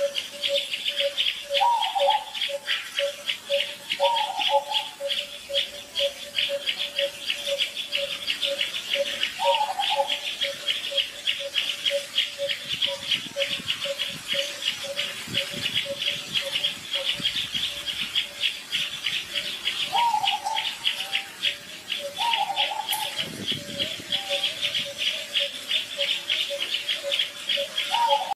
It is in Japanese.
you